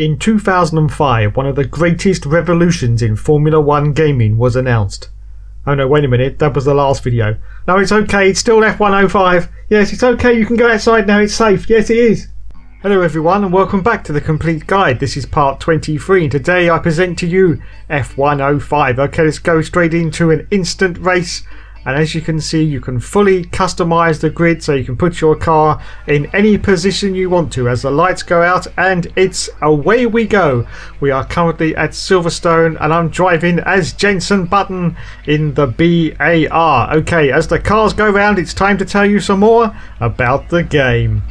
In 2005, one of the greatest revolutions in Formula One gaming was announced. Oh no, wait a minute, that was the last video. No, it's okay, it's still F105. Yes, it's okay, you can go outside now, it's safe. Yes, it is. Hello everyone and welcome back to the complete guide. This is part 23 and today I present to you F105. Okay, let's go straight into an instant race. And as you can see, you can fully customize the grid so you can put your car in any position you want to as the lights go out and it's away we go. We are currently at Silverstone and I'm driving as Jensen Button in the BAR. Okay, as the cars go round, it's time to tell you some more about the game.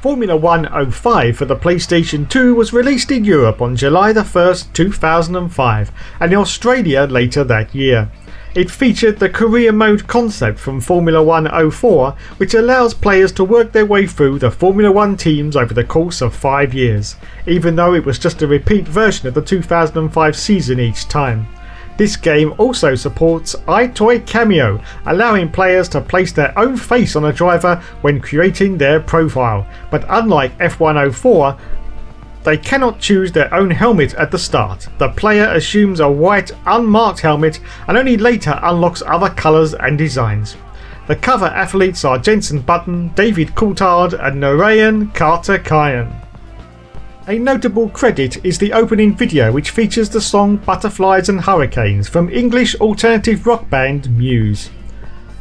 Formula 105 for the PlayStation 2 was released in Europe on July the 1st, 2005, and in Australia later that year. It featured the career mode concept from Formula 104, which allows players to work their way through the Formula 1 teams over the course of five years, even though it was just a repeat version of the 2005 season each time. This game also supports EyeToy Cameo, allowing players to place their own face on a driver when creating their profile. But unlike F104, they cannot choose their own helmet at the start. The player assumes a white, unmarked helmet and only later unlocks other colours and designs. The cover athletes are Jensen Button, David Coulthard, and Narain Karthikeyan. A notable credit is the opening video which features the song Butterflies and Hurricanes from English alternative rock band Muse.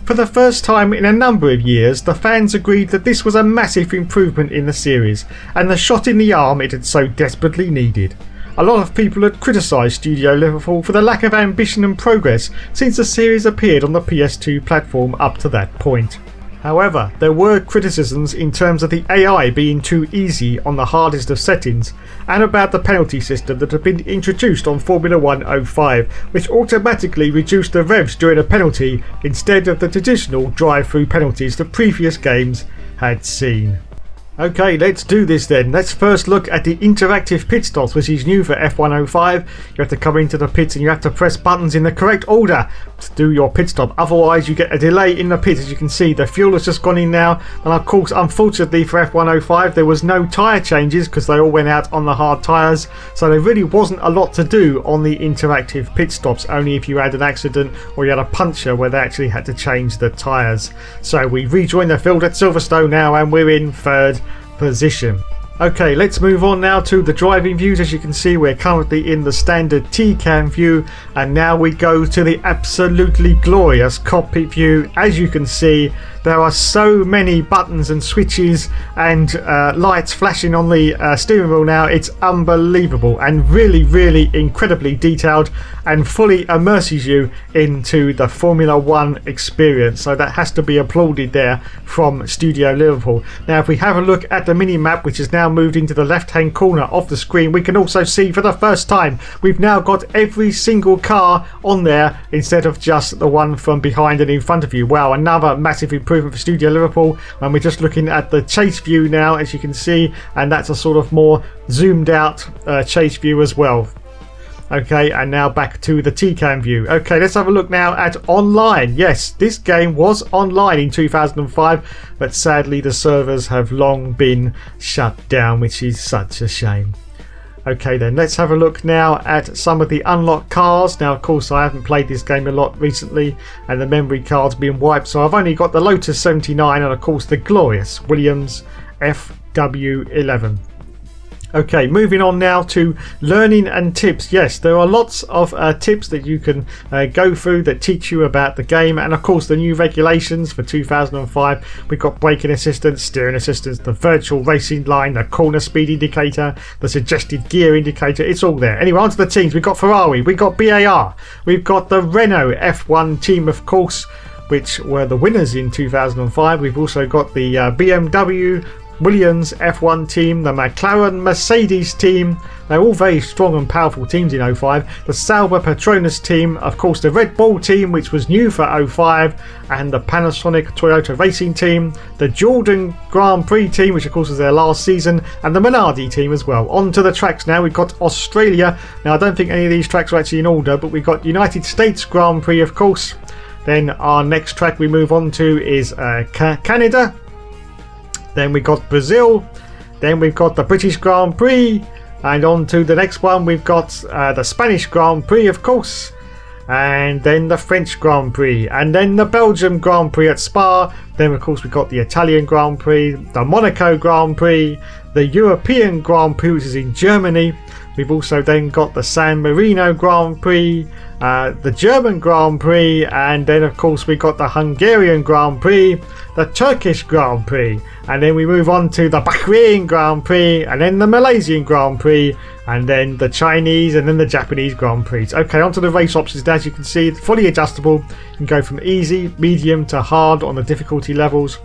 For the first time in a number of years, the fans agreed that this was a massive improvement in the series and the shot in the arm it had so desperately needed. A lot of people had criticised Studio Liverpool for the lack of ambition and progress since the series appeared on the PS2 platform up to that point. However, there were criticisms in terms of the AI being too easy on the hardest of settings, and about the penalty system that had been introduced on Formula 105, which automatically reduced the revs during a penalty instead of the traditional drive-through penalties the previous games had seen. Okay, let's do this then. Let's first look at the interactive pit stops, which is new for F105. You have to come into the pits and you have to press buttons in the correct order. To do your pit stop. Otherwise, you get a delay in the pit. As you can see, the fuel has just gone in now. And of course, unfortunately for F105, there was no tyre changes because they all went out on the hard tyres. So there really wasn't a lot to do on the interactive pit stops, only if you had an accident or you had a puncture where they actually had to change the tyres. So we rejoin the field at Silverstone now and we're in third position. Okay, let's move on now to the driving views. As you can see, we're currently in the standard T-cam view, and now we go to the absolutely glorious cockpit view. As you can see, there are so many buttons and switches and uh, lights flashing on the uh, steering wheel now. It's unbelievable and really, really incredibly detailed and fully immerses you into the Formula One experience. So that has to be applauded there from Studio Liverpool. Now, if we have a look at the mini map, which is now moved into the left hand corner of the screen, we can also see for the first time we've now got every single car on there instead of just the one from behind and in front of you. Wow, another massive improvement for Studio Liverpool. And we're just looking at the chase view now, as you can see, and that's a sort of more zoomed out uh, chase view as well. Okay, and now back to the T-Cam view. Okay, let's have a look now at online. Yes, this game was online in 2005, but sadly the servers have long been shut down, which is such a shame. Okay then, let's have a look now at some of the unlocked cars. Now, of course, I haven't played this game a lot recently, and the memory card's been wiped, so I've only got the Lotus 79 and, of course, the glorious Williams FW11. Okay, moving on now to learning and tips. Yes, there are lots of uh, tips that you can uh, go through that teach you about the game, and of course, the new regulations for 2005. We've got braking assistance, steering assistance, the virtual racing line, the corner speed indicator, the suggested gear indicator. It's all there. Anyway, on to the teams. We've got Ferrari, we've got BAR, we've got the Renault F1 team, of course which were the winners in 2005. We've also got the uh, BMW Williams F1 team, the McLaren Mercedes team. They're all very strong and powerful teams in 05. The Sauber Petronas team, of course, the Red Bull team, which was new for 05, and the Panasonic Toyota Racing team, the Jordan Grand Prix team, which of course was their last season, and the Minardi team as well. On to the tracks now. We've got Australia. Now, I don't think any of these tracks are actually in order, but we've got United States Grand Prix, of course. Then our next track we move on to is uh, Canada, then we got Brazil. Then we've got the British Grand Prix. And on to the next one, we've got uh, the Spanish Grand Prix, of course. And then the French Grand Prix. And then the Belgium Grand Prix at Spa. Then, of course, we've got the Italian Grand Prix, the Monaco Grand Prix, the European Grand Prix, which is in Germany. We've also then got the San Marino Grand Prix, uh, the German Grand Prix, and then of course we got the Hungarian Grand Prix, the Turkish Grand Prix, and then we move on to the Bahrain Grand Prix, and then the Malaysian Grand Prix, and then the Chinese, and then the Japanese Grand Prix. Okay, onto the race options. As you can see, fully adjustable. You can go from easy, medium to hard on the difficulty levels.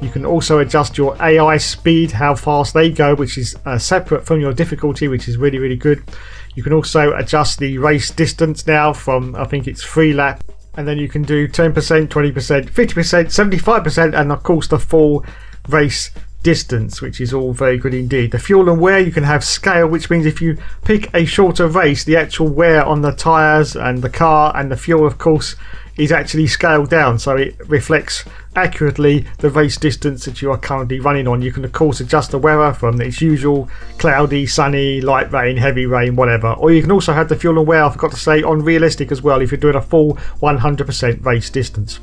You can also adjust your AI speed, how fast they go, which is uh, separate from your difficulty, which is really, really good. You can also adjust the race distance now from, I think it's three lap. And then you can do 10%, 20%, 50%, 75%, and of course the full race distance, which is all very good indeed. The fuel and wear, you can have scale, which means if you pick a shorter race, the actual wear on the tyres and the car and the fuel, of course, is actually scaled down so it reflects accurately the race distance that you are currently running on. You can of course adjust the weather from its usual cloudy, sunny, light rain, heavy rain, whatever. Or you can also have the fuel and wear, I forgot to say, on realistic as well if you're doing a full 100% race distance.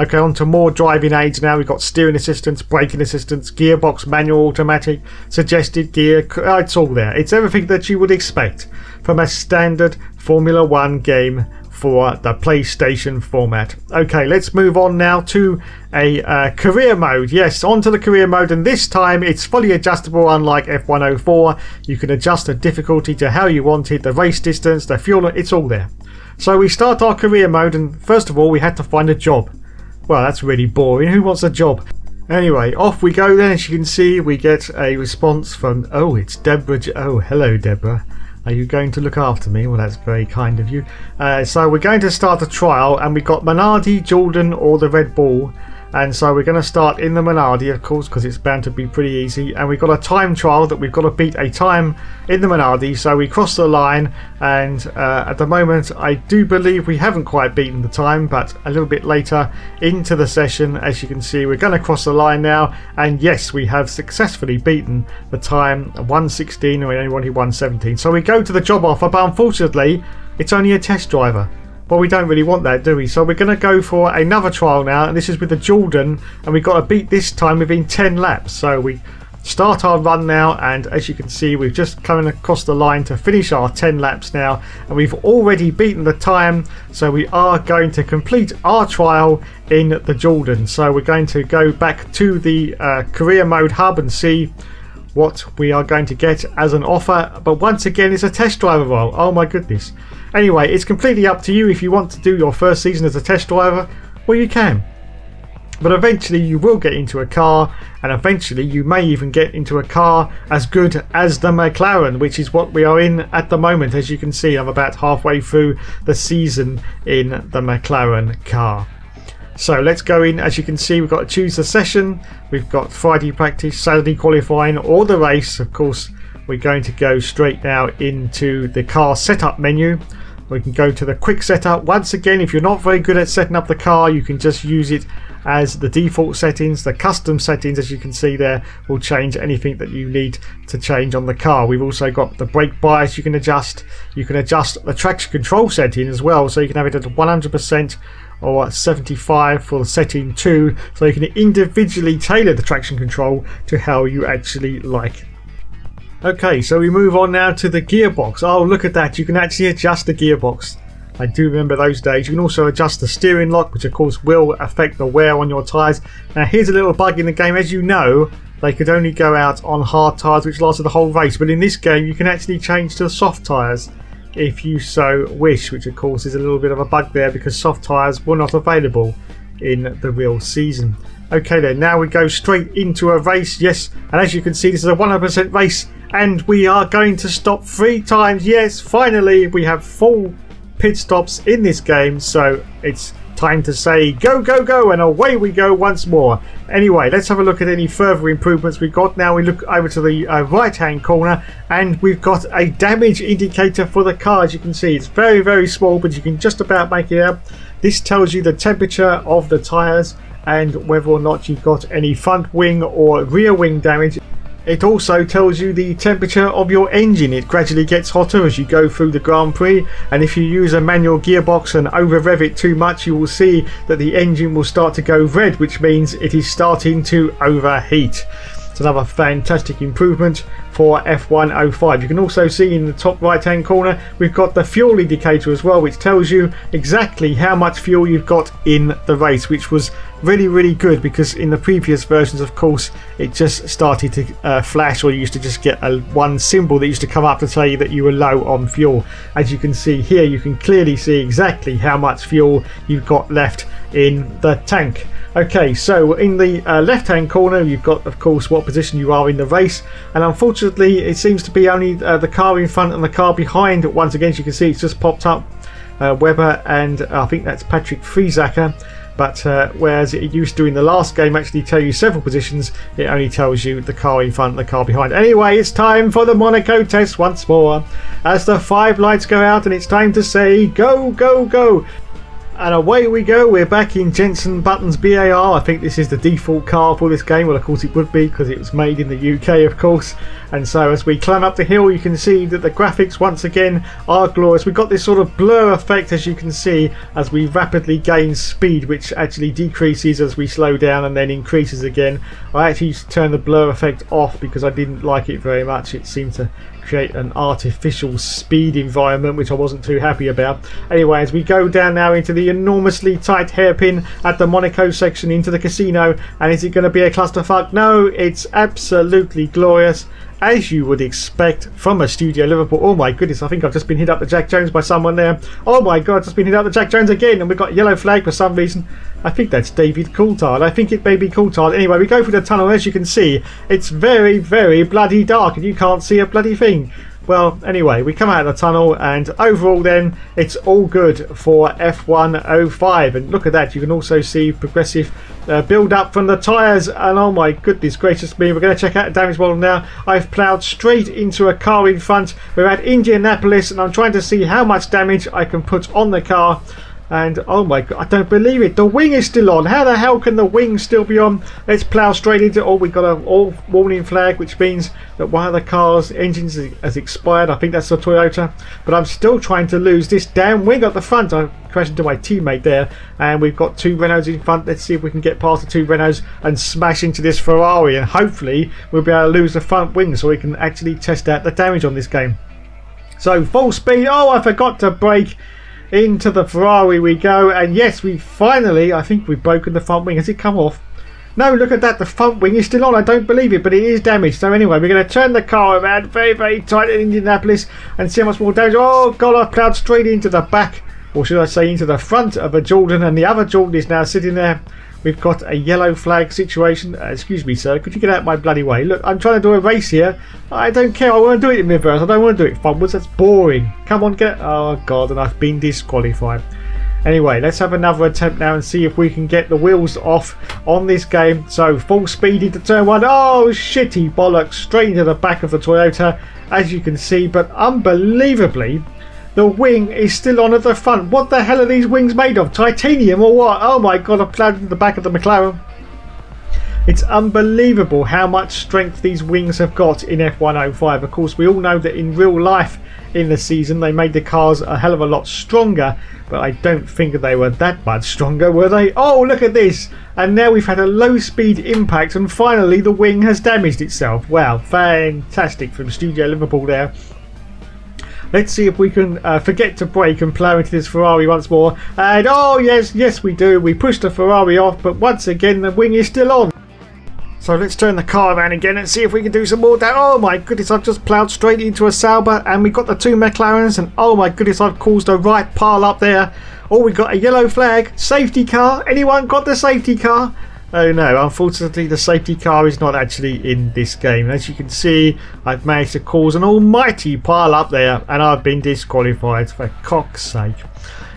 Okay, on to more driving aids now. We've got steering assistance, braking assistance, gearbox, manual, automatic, suggested gear. Uh, it's all there. It's everything that you would expect from a standard Formula One game for the PlayStation format. Okay, let's move on now to a uh, career mode. Yes, onto the career mode, and this time it's fully adjustable, unlike F104. You can adjust the difficulty to how you want it, the race distance, the fuel, it's all there. So we start our career mode, and first of all, we had to find a job. Well, that's really boring. Who wants a job? Anyway, off we go then. As you can see, we get a response from, oh, it's Deborah. Oh, hello, Deborah. Are you going to look after me? Well, that's very kind of you. Uh, so we're going to start a trial, and we've got Minardi, Jordan, or the Red Bull. And so we're going to start in the Minardi, of course, because it's bound to be pretty easy. And we've got a time trial that we've got to beat a time in the Minardi. So we cross the line, and uh, at the moment, I do believe we haven't quite beaten the time, but a little bit later into the session, as you can see, we're going to cross the line now. And yes, we have successfully beaten the time 116, and we only wanted 117. So we go to the job offer, but unfortunately, it's only a test driver. Well, we don't really want that, do we? So we're going to go for another trial now, and this is with the Jordan, and we've got to beat this time within 10 laps. So we start our run now, and as you can see, we've just coming across the line to finish our 10 laps now, and we've already beaten the time. So we are going to complete our trial in the Jordan. So we're going to go back to the uh, career mode hub and see what we are going to get as an offer. But once again, it's a test driver role. Oh my goodness. Anyway, it's completely up to you if you want to do your first season as a test driver. Well, you can. But eventually, you will get into a car, and eventually, you may even get into a car as good as the McLaren, which is what we are in at the moment. As you can see, I'm about halfway through the season in the McLaren car. So let's go in. As you can see, we've got to choose the session. We've got Friday practice, Saturday qualifying, or the race. Of course, we're going to go straight now into the car setup menu. We can go to the quick setup. Once again, if you're not very good at setting up the car, you can just use it as the default settings. The custom settings, as you can see there, will change anything that you need to change on the car. We've also got the brake bias you can adjust. You can adjust the traction control setting as well, so you can have it at 100% or 75 for setting 2 so you can individually tailor the traction control to how you actually like Okay, so we move on now to the gearbox. Oh, look at that. You can actually adjust the gearbox. I do remember those days. You can also adjust the steering lock, which of course will affect the wear on your tyres. Now, here's a little bug in the game. As you know, they could only go out on hard tyres, which lasted the whole race. But in this game, you can actually change to soft tyres if you so wish, which of course is a little bit of a bug there because soft tyres were not available in the real season. Okay then, now we go straight into a race, yes, and as you can see this is a 100% race and we are going to stop three times. Yes, finally we have full pit stops in this game, so it's time to say go, go, go, and away we go once more. Anyway, let's have a look at any further improvements we've got. Now we look over to the uh, right hand corner and we've got a damage indicator for the car. As you can see, it's very, very small, but you can just about make it out. This tells you the temperature of the tyres and whether or not you've got any front wing or rear wing damage. It also tells you the temperature of your engine. It gradually gets hotter as you go through the Grand Prix and if you use a manual gearbox and over rev it too much you will see that the engine will start to go red which means it is starting to overheat. It's another fantastic improvement for F105. You can also see in the top right hand corner we've got the fuel indicator as well which tells you exactly how much fuel you've got in the race which was really really good because in the previous versions of course it just started to uh, flash or you used to just get a one symbol that used to come up to tell you that you were low on fuel. As you can see here you can clearly see exactly how much fuel you've got left in the tank. Okay, so in the uh, left hand corner, you've got, of course, what position you are in the race, and unfortunately, it seems to be only uh, the car in front and the car behind. Once again, as you can see, it's just popped up uh, Webber, and I think that's Patrick Friesacher. But uh, whereas it used to in the last game actually tell you several positions, it only tells you the car in front and the car behind. Anyway, it's time for the Monaco test once more. As the five lights go out, and it's time to say go, go, go. And away we go, we're back in Jensen Button's BAR. I think this is the default car for this game. Well, of course it would be because it was made in the UK, of course. And so as we climb up the hill, you can see that the graphics once again are glorious. We've got this sort of blur effect, as you can see, as we rapidly gain speed, which actually decreases as we slow down and then increases again. I actually turned the blur effect off because I didn't like it very much. It seemed to create an artificial speed environment which I wasn't too happy about. Anyway, as we go down now into the enormously tight hairpin at the Monaco section into the casino, and is it going to be a clusterfuck? No, it's absolutely glorious as you would expect from a Studio Liverpool. Oh my goodness, I think I've just been hit up the Jack Jones by someone there. Oh my god, just been hit up the Jack Jones again, and we've got yellow flag for some reason. I think that's David Coulthard. I think it may be Coulthard. Anyway, we go through the tunnel. As you can see, it's very, very bloody dark, and you can't see a bloody thing. Well, anyway, we come out of the tunnel, and overall, then it's all good for F105. And look at that, you can also see progressive uh, build up from the tyres. And oh my goodness gracious me, we're going to check out the damage model now. I've ploughed straight into a car in front. We're at Indianapolis, and I'm trying to see how much damage I can put on the car. And oh my god, I don't believe it. The wing is still on. How the hell can the wing still be on? Let's plough straight into. Oh, we've got a all warning flag, which means that one of the car's engines has expired. I think that's the Toyota. But I'm still trying to lose this damn wing at the front. I crashed into my teammate there, and we've got two Renaults in front. Let's see if we can get past the two Renaults and smash into this Ferrari. And hopefully, we'll be able to lose the front wing so we can actually test out the damage on this game. So full speed. Oh, I forgot to brake into the Ferrari we go, and yes, we finally, I think we've broken the front wing. Has it come off? No, look at that, the front wing is still on. I don't believe it, but it is damaged. So anyway, we're going to turn the car around very, very tight in Indianapolis and see how much more damage. Oh, God, I plowed straight into the back, or should I say into the front of a Jordan, and the other Jordan is now sitting there We've got a yellow flag situation. Uh, excuse me, sir. Could you get out my bloody way? Look, I'm trying to do a race here. I don't care. I want to do it in reverse. I don't want to do it forwards. That's boring. Come on, get. Oh god, and I've been disqualified. Anyway, let's have another attempt now and see if we can get the wheels off on this game. So, full speed into turn one. Oh, shitty bollocks. Straight into the back of the Toyota, as you can see. But unbelievably, the wing is still on at the front. What the hell are these wings made of? Titanium or what? Oh my god, I've into the back of the McLaren. It's unbelievable how much strength these wings have got in F105. Of course, we all know that in real life in the season they made the cars a hell of a lot stronger, but I don't think they were that much stronger, were they? Oh, look at this! And now we've had a low speed impact, and finally the wing has damaged itself. Wow, fantastic from Studio Liverpool there. Let's see if we can uh, forget to brake and plough into this Ferrari once more. And oh yes, yes we do. We pushed the Ferrari off, but once again the wing is still on. So let's turn the car around again and see if we can do some more damage. Oh my goodness, I've just ploughed straight into a Sauber and we got the two McLarens and oh my goodness, I've caused a right pile up there. Oh, we got a yellow flag. Safety car. Anyone got the safety car? Oh no, unfortunately the safety car is not actually in this game. As you can see, I've managed to cause an almighty pile up there and I've been disqualified for cock's sake.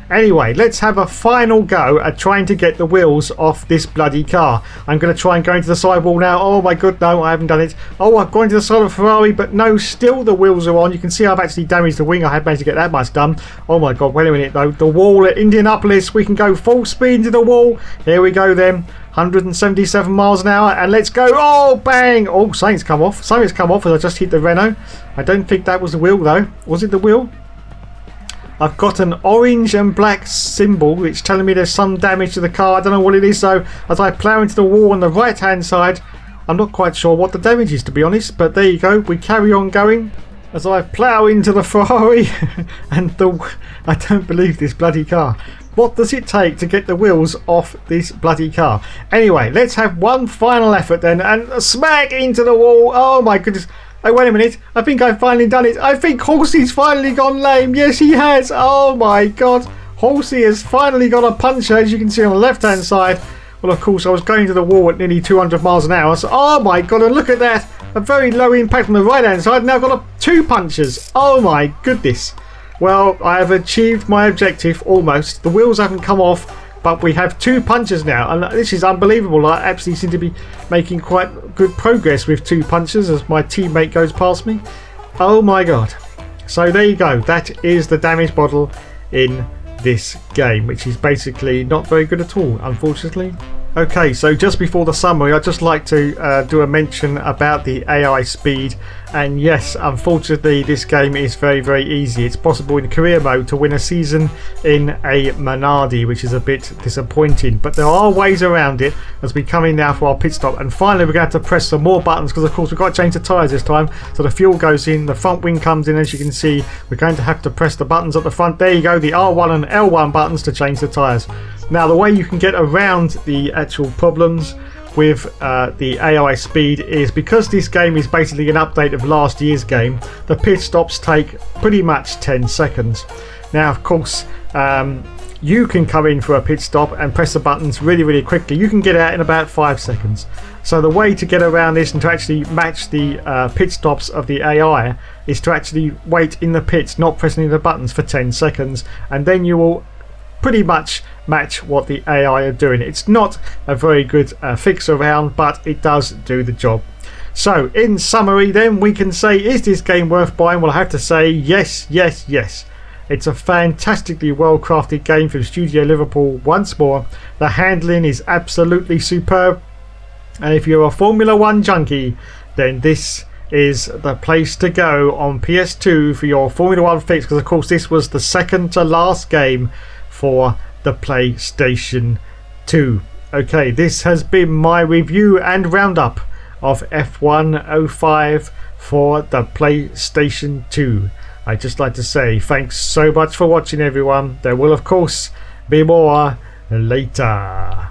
Anyway, let's have a final go at trying to get the wheels off this bloody car. I'm going to try and go into the sidewall now. Oh my god, no, I haven't done it. Oh, I've gone into the side of a Ferrari, but no, still the wheels are on. You can see I've actually damaged the wing. I had managed to get that much done. Oh my god, wait a minute though. The wall at Indianapolis, we can go full speed into the wall. Here we go then. 177 miles an hour and let's go. Oh bang! Oh something's come off. Something's come off as I just hit the Renault. I don't think that was the wheel though. Was it the wheel? I've got an orange and black symbol which telling me there's some damage to the car. I don't know what it is so as I plough into the wall on the right hand side I'm not quite sure what the damage is to be honest but there you go. We carry on going. As I plough into the Ferrari and the I don't believe this bloody car. What does it take to get the wheels off this bloody car? Anyway, let's have one final effort then and smack into the wall. Oh my goodness. Oh, wait a minute. I think I've finally done it. I think Horsey's finally gone lame. Yes, he has. Oh, my God. Horsey has finally got a puncher, as you can see on the left-hand side. Well, of course, I was going to the wall at nearly 200 miles an hour. So, oh, my God. And look at that. A very low impact on the right-hand side. Now I've got a, two punches. Oh, my goodness. Well, I have achieved my objective almost. The wheels haven't come off but we have two punches now, and this is unbelievable. I actually seem to be making quite good progress with two punches as my teammate goes past me. Oh my god. So there you go. That is the damage model in this game, which is basically not very good at all, unfortunately. Okay, so just before the summary, I'd just like to uh, do a mention about the AI speed. And yes, unfortunately, this game is very, very easy. It's possible in career mode to win a season in a Minardi, which is a bit disappointing. But there are ways around it as we come in now for our pit stop. And finally, we're going to have to press some more buttons because, of course, we've got to change the tyres this time. So the fuel goes in, the front wing comes in, as you can see. We're going to have to press the buttons at the front. There you go, the R1 and L1 buttons to change the tyres. Now, the way you can get around the actual problems with uh, the AI speed is because this game is basically an update of last year's game, the pit stops take pretty much 10 seconds. Now, of course, um, you can come in for a pit stop and press the buttons really, really quickly. You can get out in about five seconds. So the way to get around this and to actually match the uh, pit stops of the AI is to actually wait in the pits, not pressing the buttons for 10 seconds, and then you will pretty much match what the AI are doing. It's not a very good uh, fix around, but it does do the job. So, in summary, then we can say, is this game worth buying? Well, I have to say, yes, yes, yes. It's a fantastically well crafted game from Studio Liverpool once more. The handling is absolutely superb. And if you're a Formula One junkie, then this is the place to go on PS2 for your Formula One fix because, of course, this was the second to last game for the PlayStation 2. Okay, this has been my review and roundup of F105 for the PlayStation 2. I'd just like to say thanks so much for watching, everyone. There will, of course, be more later.